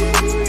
you.